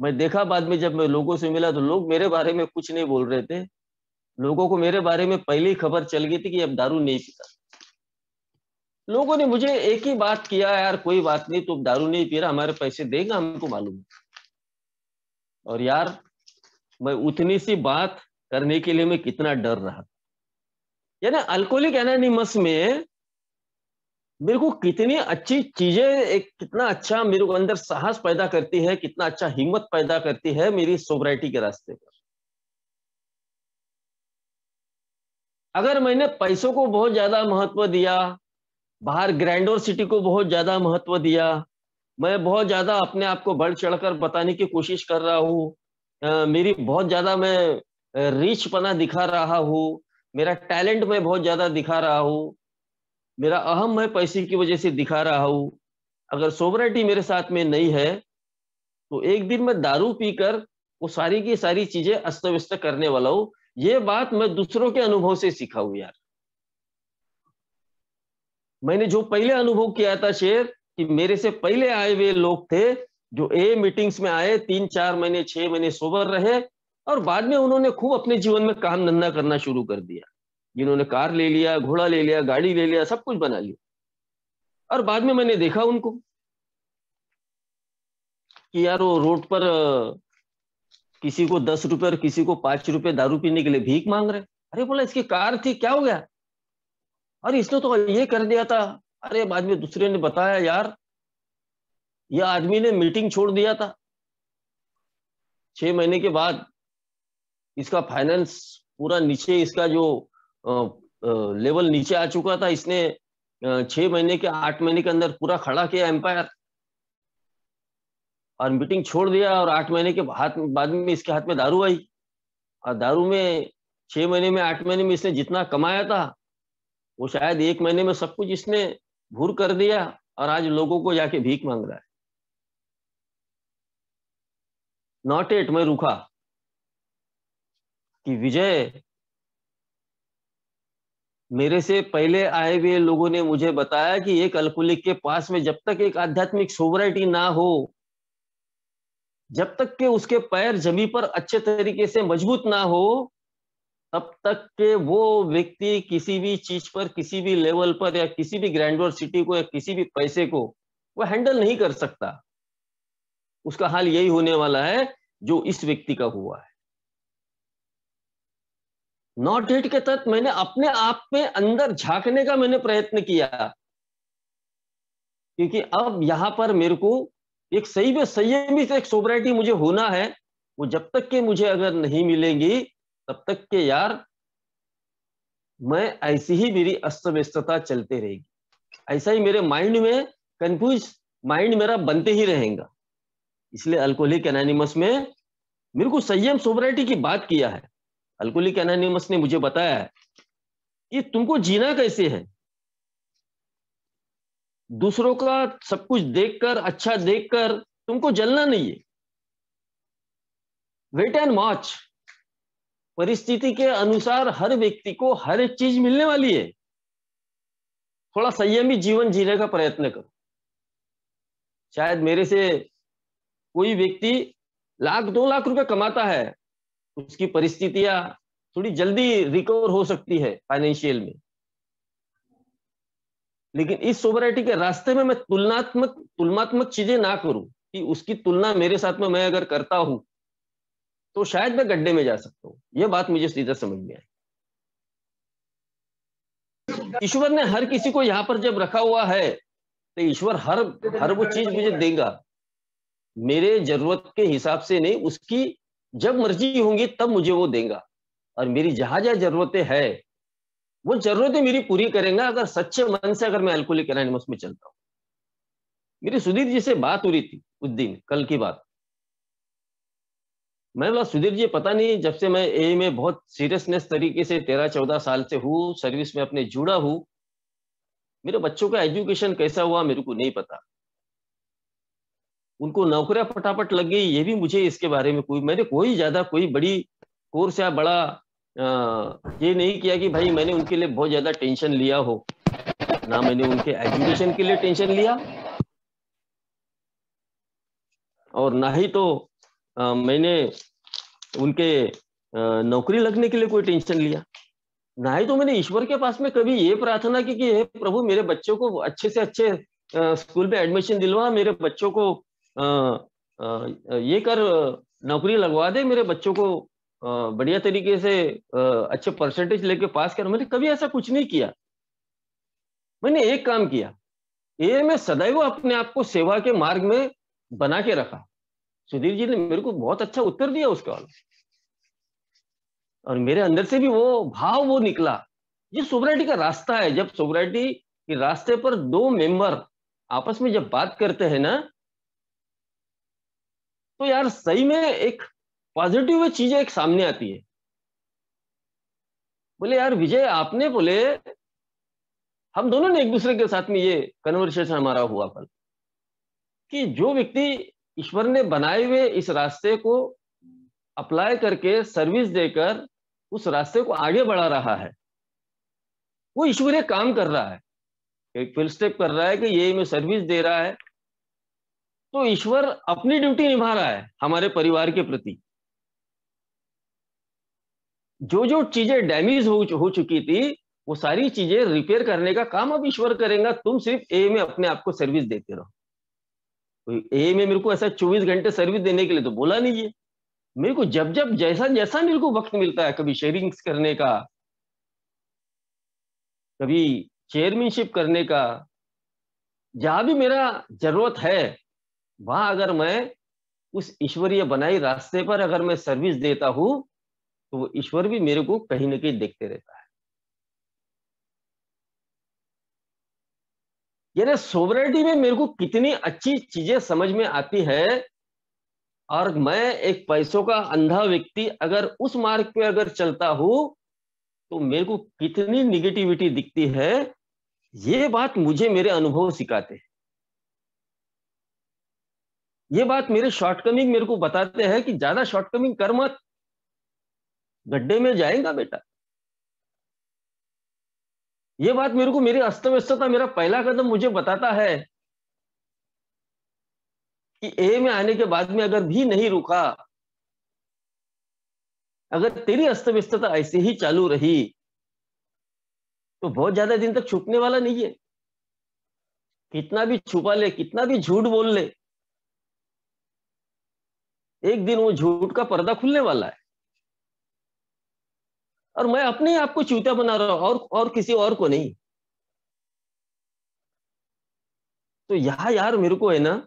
मैं देखा बाद में जब मैं लोगों से मिला तो लोग मेरे बारे में कुछ नहीं बोल रहे थे। लोगों को मेरे बारे में पहले ही खबर चल गई थी कि अब दारू नहीं पीता। लोगों ने मुझे एक ही बात किया, यार, कोई बात नहीं, तुम दारू नहीं पी रहा, हमारे पैसे देगा, हमको मालूम और यार, मैं उतनी सी बात करने के लिए मैं कितना डर रहा यानी अल्कोहलिक एनानिमस में मेरे को कितनी अच्छी चीज़ें, एक कितना अच्छा मेरे को अंदर साहस पैदा करती है, कितना अच्छा हिम्मत पैदा करती है मेरी सोबराइटी के रास्ते पर। अगर मैंने पैसों को बहुत ज़्यादा महत्व दिया, बाहर ग्रैंडोर सिटी को बहुत ज़्यादा महत्व दिया, मैं बहुत ज़्यादा अपने आप को बढ़ चढ़कर बताने की कोशिश कर रहा हूँ मेरी बहुत ज़्यादा मैं रिच पना दिखा रहा हूँ, मेरा टैलेंट मैं बहुत ज़्यादा दिखा रहा हूँ, मेरा अहम मैं पैसे की वजह से दिखा रहा हूँ, अगर सोबराइटी मेरे साथ में नहीं है तो एक दिन मैं दारू पीकर वो सारी की सारी चीज़ें अस्त व्यस्त करने वाला हूँ, ये बात मैं दूसरों के अनुभव से सीखा हूँ यार। मैंने जो पहले अनुभव किया था शेर, कि मेरे से पहले आए हुए लोग थे, जो ए मीटिंग्स में आए, तीन चार महीने, छह महीने सोबर रहे और बाद में उन्होंने खूब अपने जीवन में काम धंधा करना शुरू कर दिया। जिन्होंने कार ले लिया, घोड़ा ले लिया, गाड़ी ले लिया, सब कुछ बना लिया। और बाद में मैंने देखा उनको कि यार वो रोड पर किसी को दस रुपए और किसी को पाँच रुपए दारू पीने के लिए भीख मांग रहे। अरे बोला, इसकी कार थी, क्या हो गया? अरे इसने तो ये कर दिया था। अरे बाद में दूसरे ने बताया, यार ये आदमी ने मीटिंग छोड़ दिया था। छह महीने के बाद इसका फाइनेंस पूरा नीचे, इसका जो लेवल नीचे आ चुका था, इसने छह महीने के, आठ महीने के अंदर पूरा खड़ा किया एम्पायर और मीटिंग छोड़ दिया और आठ महीने के हाथ, बाद में इसके हाथ में दारू आई। और दारू में, छह महीने में, आठ महीने में इसने जितना कमाया था, वो शायद एक महीने में सब कुछ इसने भूर कर दिया और आज लोगों को जाके भीख मांग रहा है। नॉट एट में रुका कि विजय, मेरे से पहले आए हुए लोगों ने मुझे बताया कि एक अल्कोहलिक के पास में जब तक एक आध्यात्मिक सोवराइटी ना हो, जब तक के उसके पैर जमी पर अच्छे तरीके से मज़बूत ना हो, तब तक के वो व्यक्ति किसी भी चीज़ पर, किसी भी लेवल पर या किसी भी ग्रैंडोर सिटी को या किसी भी पैसे को वो हैंडल नहीं कर सकता। उसका हाल यही होने वाला है जो इस व्यक्ति का हुआ है। नॉट डेट के तहत मैंने अपने आप में अंदर झांकने का मैंने प्रयत्न किया। क्योंकि अब यहाँ पर मेरे को एक सही में संयमित एक सोबराइटी मुझे होना है, वो जब तक के मुझे अगर नहीं मिलेगी, तब तक के यार मैं ऐसी ही मेरी अस्त व्यस्तता चलते रहेगी। ऐसा ही मेरे माइंड में कंफ्यूज माइंड मेरा बनते ही रहेगा। इसलिए अल्कोहलिक एनानिमस में मेरे को संयम सोबराइटी की बात किया है। अल्कोहलिक एनानिमस ने मुझे बताया कि तुमको जीना कैसे है? दूसरों का सब कुछ देखकर अच्छा देखकर, तुमको जलना नहीं है। वेट एंड वॉच परिस्थिति के अनुसार हर व्यक्ति को हर एक चीज़ मिलने वाली है। थोड़ा संयमी जीवन जीने का प्रयत्न करो। शायद मेरे से कोई व्यक्ति लाख, दो लाख रुपए कमाता है उसकी परिस्थितियाँ थोड़ी जल्दी रिकवर हो सकती है फाइनेंशियल में। लेकिन इस सोबराइटी के रास्ते में मैं तुलनात्मक तुलनात्मक चीज़ें ना करूँ कि उसकी तुलना मेरे साथ में मैं अगर करता हूँ तो शायद मैं गड्ढे में जा सकता हूँ। यह बात मुझे सीधा समझ में आई। ईश्वर ने हर किसी को यहाँ पर जब रखा हुआ है तो ईश्वर हर हर वो चीज़ मुझे देगा। मेरे ज़रूरत के हिसाब से नहीं, उसकी जब मर्ज़ी होंगी तब मुझे वो देगा। और मेरी जहाँ जहाँ जरूरतें है, वो जरूरतें मेरी पूरी करेंगे, अगर सच्चे मन से अगर मैं अल्कोहलिक एनोनिमस में चलता हूँ। मेरी सुधीर जी से बात हो रही थी उस दिन, कल की बात। मैं बोला, सुधीर जी, पता नहीं जब से मैं ए में बहुत सीरियसनेस तरीके से तेरह चौदह साल से हूँ सर्विस में अपने जुड़ा हूँ, मेरे बच्चों का एजुकेशन कैसा हुआ मेरे को नहीं पता। उनको नौकरियाँ फटाफट लग गई ये भी मुझे इसके बारे में कोई मैंने कोई ज़्यादा कोई बड़ी कोर्स या बड़ा ये नहीं किया कि भाई मैंने उनके लिए बहुत ज़्यादा टेंशन लिया हो। ना मैंने उनके एजुकेशन के लिए टेंशन लिया। और ना ही तो आ, मैंने उनके आ, नौकरी लगने के लिए कोई टेंशन लिया। ना ही तो मैंने ईश्वर के पास में कभी ये प्रार्थना की कि हे प्रभु मेरे बच्चों को अच्छे से अच्छे स्कूल में एडमिशन दिलवा मेरे बच्चों को ये कर, नौकरी लगवा दे मेरे बच्चों को। बढ़िया तरीके से अच्छे परसेंटेज लेके पास कर। मैंने कभी ऐसा कुछ नहीं किया। मैंने एक काम किया। ये मैं सदैव अपने आप को सेवा के मार्ग में बना के रखा। सुधीर जी ने मेरे को बहुत अच्छा उत्तर दिया उसके उसका और मेरे अंदर से भी वो भाव वो निकला। ये सोबराइटी का रास्ता है। जब सोबराइटी के रास्ते पर दो मेंबर आपस में जब बात करते हैं ना तो यार सही में एक पॉजिटिव चीज़ें एक सामने आती है। बोले, यार विजय, आपने बोले, हम दोनों ने एक दूसरे के साथ में ये कन्वर्सेशन हमारा हुआ कल कि जो व्यक्ति ईश्वर ने बनाए हुए इस रास्ते को अप्लाई करके सर्विस देकर उस रास्ते को आगे बढ़ा रहा है, वो ईश्वरीय काम कर रहा है, एक फिल स्टेप कर रहा है कि ये में सर्विस दे रहा है तो ईश्वर अपनी ड्यूटी निभा रहा है हमारे परिवार के प्रति। जो जो चीज़ें डैमेज हो, हो चुकी थी वो सारी चीज़ें रिपेयर करने का काम अब ईश्वर करेगा। तुम सिर्फ़ ए में अपने आप को सर्विस देते रहो। ए में मेरे को ऐसा 24 घंटे सर्विस देने के लिए तो बोला नहीं है। मेरे को जब जब जैसा जैसा मेरे को वक्त मिलता है कभी शेयरिंग्स करने का कभी चेयरमैनशिप करने का जहाँ भी मेरा ज़रूरत है वहाँ अगर मैं उस ईश्वरीय बनाई रास्ते पर अगर मैं सर्विस देता हूँ तो वो ईश्वर भी मेरे को कहीं ना कहीं देखते रहता है। यानी सोवरेटी में मेरे को कितनी अच्छी चीज़ें समझ में आती है और मैं एक पैसों का अंधा व्यक्ति अगर उस मार्ग पे अगर चलता हूँ तो मेरे को कितनी निगेटिविटी दिखती है, ये बात मुझे मेरे अनुभव सिखाते हैं। ये बात मेरे शॉर्टकमिंग मेरे को बताते हैं कि ज़्यादा शॉर्टकमिंग कर मत। गड्ढे में जाएगा बेटा। ये बात मेरे को मेरी अस्त व्यस्तता मेरा पहला कदम मुझे बताता है कि ए में आने के बाद में अगर भी नहीं रुका, अगर तेरी अस्त व्यस्तता ऐसे ही चालू रही तो बहुत ज़्यादा दिन तक छुपने वाला नहीं है। कितना भी छुपा ले, कितना भी झूठ बोल ले एक दिन वो झूठ का पर्दा खुलने वाला है। और मैं अपने आप को चूतिया बना रहा हूँ, और और किसी और को नहीं। तो यहाँ यार मेरे को है ना,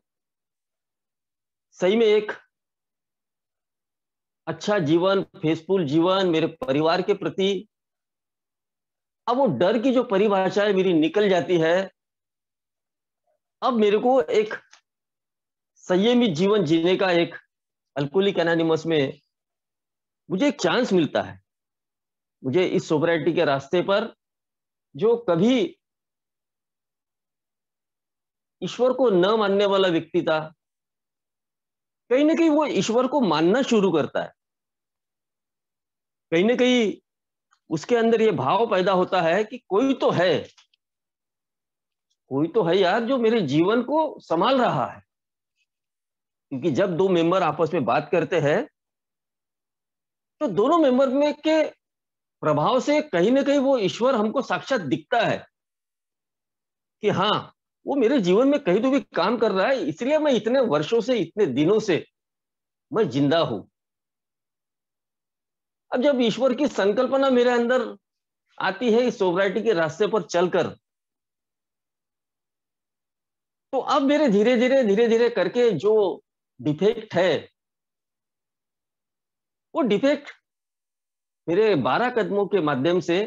सही में एक अच्छा जीवन फेसफुल जीवन, मेरे परिवार के प्रति, अब वो डर की जो परिभाषा है मेरी निकल जाती है, अब मेरे को एक संयमित जीवन जीने का एक अल्कोलिक एनानिमस में मुझे एक चांस मिलता है। मुझे इस सोबराइटी के रास्ते पर जो कभी ईश्वर को न मानने वाला व्यक्ति था, कहीं ना कहीं वो ईश्वर को मानना शुरू करता है। कहीं ना कहीं उसके अंदर ये भाव पैदा होता है कि कोई तो है, कोई तो है यार जो मेरे जीवन को संभाल रहा है। क्योंकि जब दो मेंबर आपस में बात करते हैं तो दोनों मेंबर में के प्रभाव से कहीं ना कहीं वो ईश्वर हमको साक्षात दिखता है कि हाँ वो मेरे जीवन में कहीं तो भी काम कर रहा है, इसलिए मैं इतने वर्षों से, इतने दिनों से मैं ज़िंदा हूँ। अब जब ईश्वर की संकल्पना मेरे अंदर आती है इस सोवराइटी के रास्ते पर चलकर तो अब मेरे धीरे धीरे धीरे धीरे करके जो डिफेक्ट है। वो डिफेक्ट मेरे बारह कदमों के माध्यम से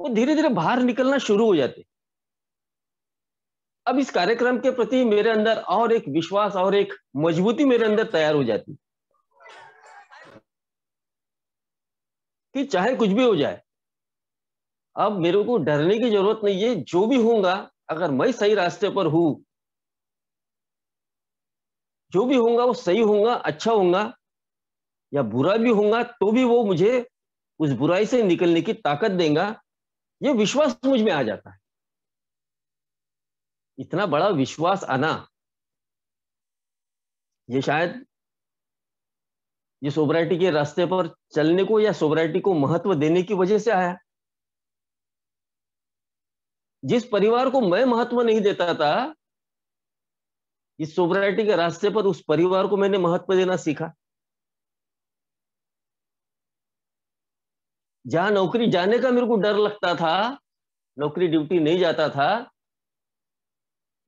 वो धीरे धीरे बाहर निकलना शुरू हो जाते। अब इस कार्यक्रम के प्रति मेरे अंदर और एक विश्वास और एक मजबूती मेरे अंदर तैयार हो जाती। कि चाहे कुछ भी हो जाए, अब मेरे को डरने की ज़रूरत नहीं है। जो भी होगा अगर मैं सही रास्ते पर हूँ जो भी होगा वो सही होगा अच्छा होगा या बुरा भी होगा तो भी वो मुझे उस बुराई से निकलने की ताकत देगा। ये विश्वास मुझमें आ जाता है। इतना बड़ा विश्वास आना, ये शायद ये सोबराइटी के रास्ते पर चलने को या सोबराइटी को महत्व देने की वजह से आया। जिस परिवार को मैं महत्व नहीं देता था इस सोबराइटी के रास्ते पर उस परिवार को मैंने महत्व देना सीखा। जहाँ नौकरी जाने का मेरे को डर लगता था, नौकरी ड्यूटी नहीं जाता था,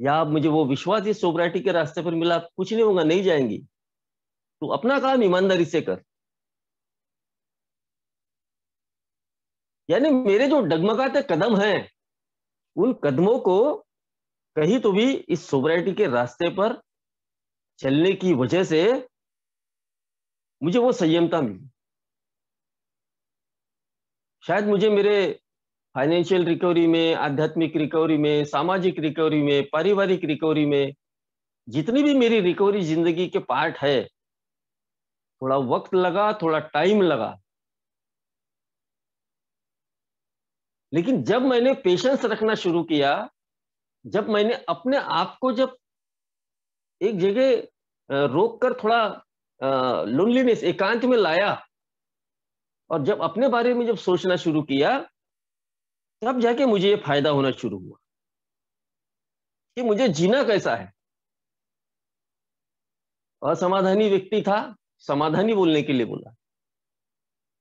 या मुझे वो विश्वास इस सोबराइटी के रास्ते पर मिला, कुछ नहीं होगा, नहीं जाएँगी तो अपना काम ईमानदारी से कर। यानी मेरे जो डगमगाते कदम हैं, उन कदमों को कहीं तो भी इस सोबराइटी के रास्ते पर चलने की वजह से मुझे वो संयमता मिली। शायद मुझे मेरे फाइनेंशियल रिकवरी में, आध्यात्मिक रिकवरी में, सामाजिक रिकवरी में, पारिवारिक रिकवरी में जितनी भी मेरी रिकवरी ज़िंदगी के पार्ट है, थोड़ा वक्त लगा, थोड़ा टाइम लगा। लेकिन जब मैंने पेशेंस रखना शुरू किया जब मैंने अपने आप को जब एक जगह रोक कर थोड़ा लोनलीनेस एकांत में लाया और जब अपने बारे में जब सोचना शुरू किया, तब जाके मुझे ये फ़ायदा होना शुरू हुआ कि मुझे जीना कैसा है। असमाधानी व्यक्ति था, समाधानी बोलने के लिए बोला।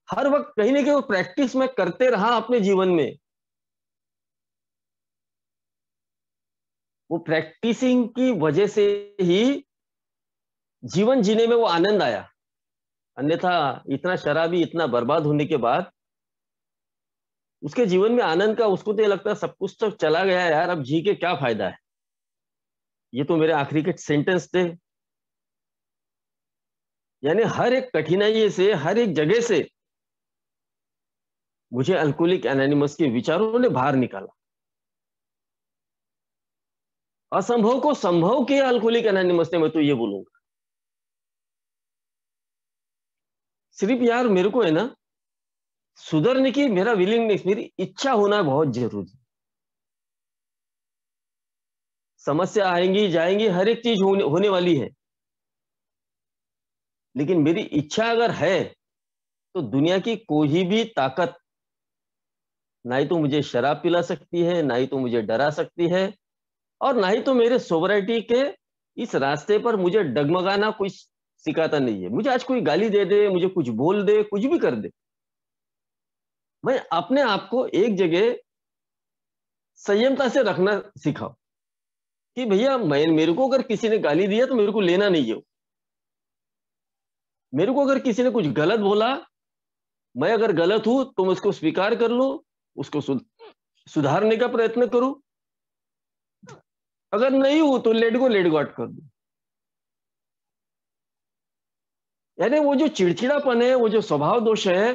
हर वक्त कहीं ना कहीं वो प्रैक्टिस में करते रहा अपने जीवन में। वो प्रैक्टिसिंग की वजह से ही जीवन जीने में वो आनंद आया। अन्यथा इतना शराबी, इतना बर्बाद होने के बाद उसके जीवन में आनंद का, उसको तो लगता है सब कुछ तो चला गया यार, अब जी के क्या फ़ायदा है? ये तो मेरे आखिरी के सेंटेंस थे। यानी हर एक कठिनाई से, हर एक जगह से मुझे अल्कोहलिक एनानिमस के विचारों ने बाहर निकाला। असंभव को संभव किया अल्कोहलिक एनोनिमस ने मैं तो ये बोलूँगा। सिर्फ़ यार मेरे को है ना सुधरने की मेरा विलिंगनेस मेरी इच्छा होना बहुत ज़रूरी समस्या आएँगी जाएँगी हर एक चीज़ होने, होने वाली है। लेकिन मेरी इच्छा अगर है तो दुनिया की कोई भी ताकत ना ही तो मुझे शराब पिला सकती है ना ही तो मुझे डरा सकती है और ना ही तो मेरे सोवराइटी के इस रास्ते पर मुझे डगमगाना कोई सिखाता नहीं है। मुझे आज कोई गाली दे दे, मुझे कुछ बोल दे, कुछ भी कर दे। मैं अपने आप को एक जगह संयमता से रखना सिखाओ कि भैया, मैं, मेरे को अगर किसी ने गाली दिया तो मेरे को लेना नहीं है। मेरे को अगर किसी ने कुछ गलत बोला, मैं अगर गलत हूँ तो मैं उसको स्वीकार कर लू, उसको सुधारने का प्रयत्न करूँ अगर नहीं हूँ तो लेट गो लेट गो कर दू। यानी वो जो चिड़चिड़ापन है, वो जो स्वभाव दोष है,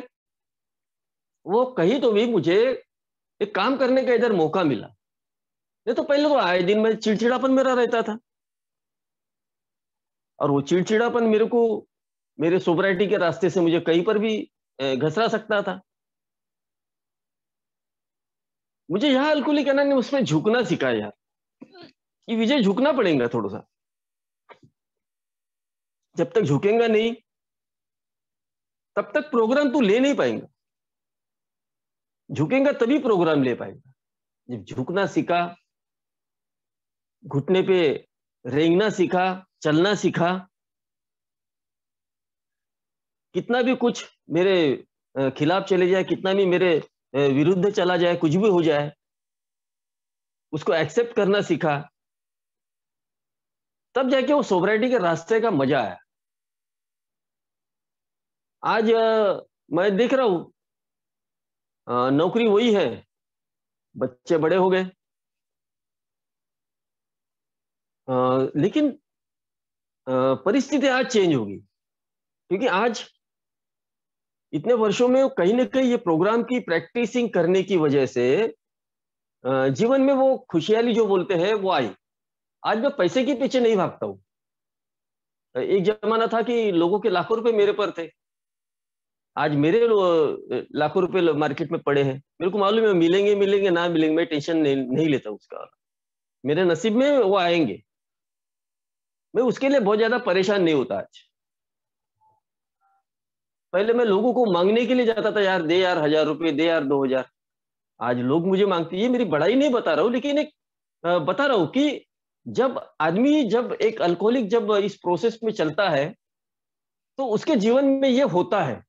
वो कहीं तो भी मुझे एक काम करने का इधर मौका मिला। नहीं तो पहले तो आए दिन में चिड़चिड़ापन मेरा रहता था। और वो चिड़चिड़ापन मेरे को, मेरे सोबराइटी के रास्ते से मुझे कहीं पर भी घसरा सकता था। मुझे यहाँ अल्कोहलिक कहना ने उसमें झुकना सिखाया। यार कि विजय झुकना पड़ेगा थोड़ा सा जब तक झुकेगा नहीं, तब तक प्रोग्राम तू ले नहीं पाएगा। झुकेगा तभी प्रोग्राम ले पाएगा। जब झुकना सीखा, घुटने पे रेंगना सीखा, चलना सीखा, कितना भी कुछ मेरे खिलाफ चले जाए, कितना भी मेरे विरुद्ध चला जाए, कुछ भी हो जाए, उसको एक्सेप्ट करना सीखा तब जाके वो सोबराइटी के रास्ते का मज़ा आया आज मैं देख रहा हूँ नौकरी वही है, बच्चे बड़े हो गए। लेकिन परिस्थिति आज चेंज होगी, क्योंकि आज इतने वर्षों में कहीं ना कहीं ये प्रोग्राम की प्रैक्टिसिंग करने की वजह से जीवन में वो खुशहाली जो बोलते हैं, वो आई। आज मैं पैसे के पीछे नहीं भागता हूँ। एक जमाना था कि लोगों के लाखों रुपए मेरे पर थे। आज मेरे लाखों रुपए मार्केट में पड़े हैं। मेरे को मालूम है मिलेंगे मिलेंगे ना मिलेंगे मैं टेंशन नहीं, नहीं लेता उसका। मेरे नसीब में वो आएँगे। मैं उसके लिए बहुत ज़्यादा परेशान नहीं होता आज। पहले मैं लोगों को मांगने के लिए जाता था यार दे यार हज़ार रुपए दे यार दो हज़ार। आज लोग मुझे मांगते ये मेरी बड़ाई नहीं बता रहा हूँ लेकिन एक बता रहा हूँ कि जब आदमी जब एक अल्कोहलिक जब इस प्रोसेस में चलता है तो उसके जीवन में ये होता है।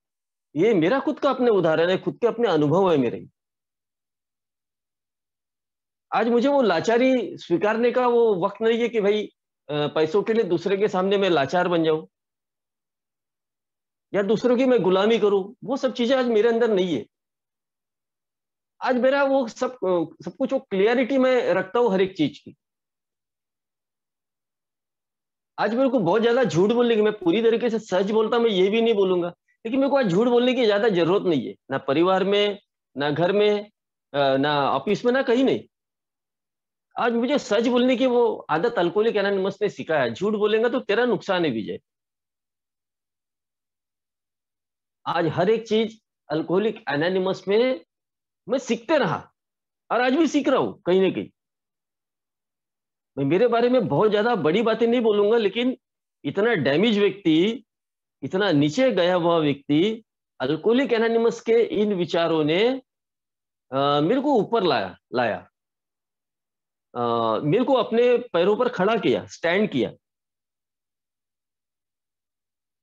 ये मेरा खुद का अपने उदाहरण है, खुद के अपने अनुभव है मेरे। आज मुझे वो लाचारी स्वीकारने का वो वक्त नहीं है कि भाई पैसों के लिए दूसरे के सामने मैं लाचार बन जाऊँ। या दूसरों की मैं गुलामी करूँ, वो सब चीज़ें आज मेरे अंदर नहीं है। आज मेरा वो सब सब कुछ, वो क्लियरिटी में रखता हूँ हर एक चीज़ की। आज मेरे को बहुत ज़्यादा झूठ बोलने की, मैं पूरी तरीके से सच बोलता मैं ये भी नहीं बोलूँगा। लेकिन मेरे को आज झूठ बोलने की ज़्यादा ज़रूरत नहीं है। ना परिवार में, ना घर में ना ऑफ़िस में, ना कहीं नहीं। आज मुझे सच बोलने की वो आदत अल्कोहलिक एनोनिमस ने सिखाया झूठ बोलेगा तो तेरा नुकसान है, विजय। आज हर एक चीज़ अल्कोहलिक एनानिमस में मैं सीखते रहा। और आज भी सीख रहा हूँ, कहीं ना कहीं। मैं मेरे बारे में बहुत ज़्यादा बड़ी बातें नहीं बोलूँगा लेकिन इतना डैमेज व्यक्ति इतना नीचे गया हुआ व्यक्ति अल्कोहलिक एनानिमस के इन विचारों ने आ, मेरे को ऊपर लाया लाया। आ, मेरे को अपने पैरों पर खड़ा किया स्टैंड किया।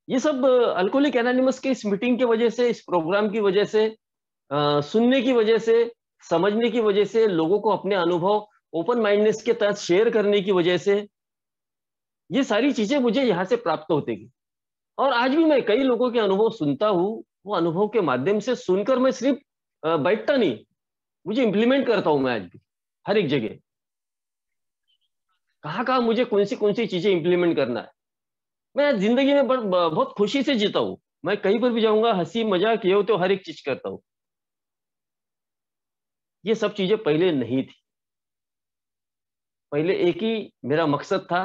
ये सब अल्कोहलिक एनानिमस के इस मीटिंग की वजह से इस प्रोग्राम की वजह से आ, सुनने की वजह से समझने की वजह से लोगों को अपने अनुभव ओपन माइंडनेस के तहत शेयर करने की वजह से ये सारी चीज़ें मुझे यहाँ से प्राप्त होती गई और आज भी मैं कई लोगों के अनुभव सुनता हूँ। वो अनुभव के माध्यम से सुनकर मैं सिर्फ़ बैठता नहीं, मुझे इंप्लीमेंट करता हूँ मैं आज भी, हर एक जगह। कहाँ कहाँ मुझे कौन सी कौन सी चीज़ें इंप्लीमेंट करना है? मैं ज़िंदगी में बहुत खुशी से जीता हूँ। मैं कहीं पर भी जाऊँगा, हँसी, मज़ाक, ये हो तो हर एक चीज़ करता हूँ। ये सब चीज़ें पहले नहीं थी। पहले एक ही मेरा मकसद था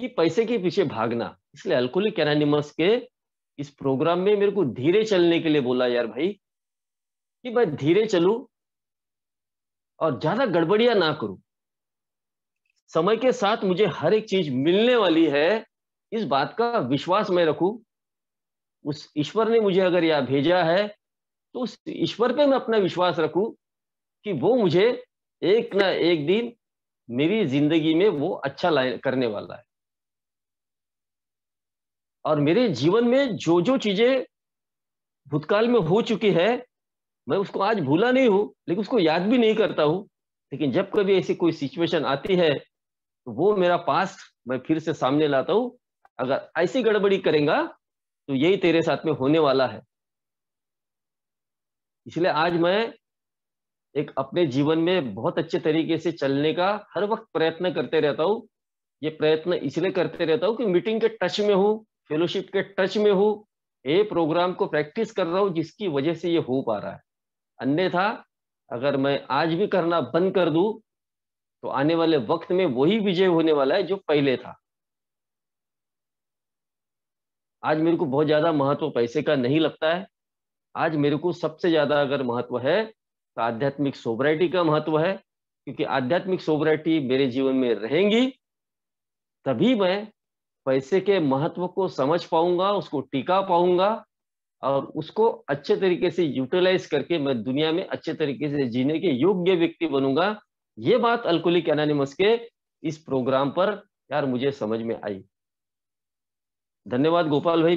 कि पैसे के पीछे भागना। इसलिए अल्कोहलिक एनानिमस के इस प्रोग्राम में मेरे को धीरे चलने के लिए बोला यार भाई कि मैं धीरे चलू और ज़्यादा गड़बड़िया ना करूँ। समय के साथ मुझे हर एक चीज़ मिलने वाली है। इस बात का विश्वास मैं रखू। उस ईश्वर ने मुझे अगर यह भेजा है तो उस ईश्वर पे मैं अपना विश्वास रखू कि वो मुझे एक ना एक दिन मेरी ज़िंदगी में वो अच्छा करने वाला है। और मेरे जीवन में जो जो चीज़ें भूतकाल में हो चुकी है, मैं उसको आज भूला नहीं हूँ, लेकिन उसको याद भी नहीं करता हूँ। लेकिन जब कभी ऐसी कोई सिचुएशन आती है तो वो मेरा पास्ट मैं फिर से सामने लाता हूँ। अगर ऐसी गड़बड़ी करेगा तो यही तेरे साथ में होने वाला है। इसलिए आज मैं एक अपने जीवन में बहुत अच्छे तरीके से चलने का हर वक्त प्रयत्न करते रहता हूँ। ये प्रयत्न इसलिए करते रहता हूँ कि मीटिंग के टच में हूँ फेलोशिप के टच में हूँ, ये प्रोग्राम को प्रैक्टिस कर रहा हूँ जिसकी वजह से ये हो पा रहा है। अन्यथा अगर मैं आज भी करना बंद कर दूँ तो आने वाले वक्त में वही विजय होने वाला है जो पहले था। आज मेरे को बहुत ज़्यादा महत्व पैसे का नहीं लगता है। आज मेरे को सबसे ज़्यादा अगर महत्व है तो आध्यात्मिक सोबराइटी का महत्व है, क्योंकि आध्यात्मिक सोबराइटी मेरे जीवन में रहेंगी, तभी मैं पैसे के महत्व को समझ पाऊँगा, उसको टिका पाऊँगा और उसको अच्छे तरीके से यूटिलाइज करके मैं दुनिया में अच्छे तरीके से जीने के योग्य व्यक्ति बनूँगा। ये बात अल्कोहलिक एनानिमस के इस प्रोग्राम पर यार मुझे समझ में आई। धन्यवाद गोपाल भाई।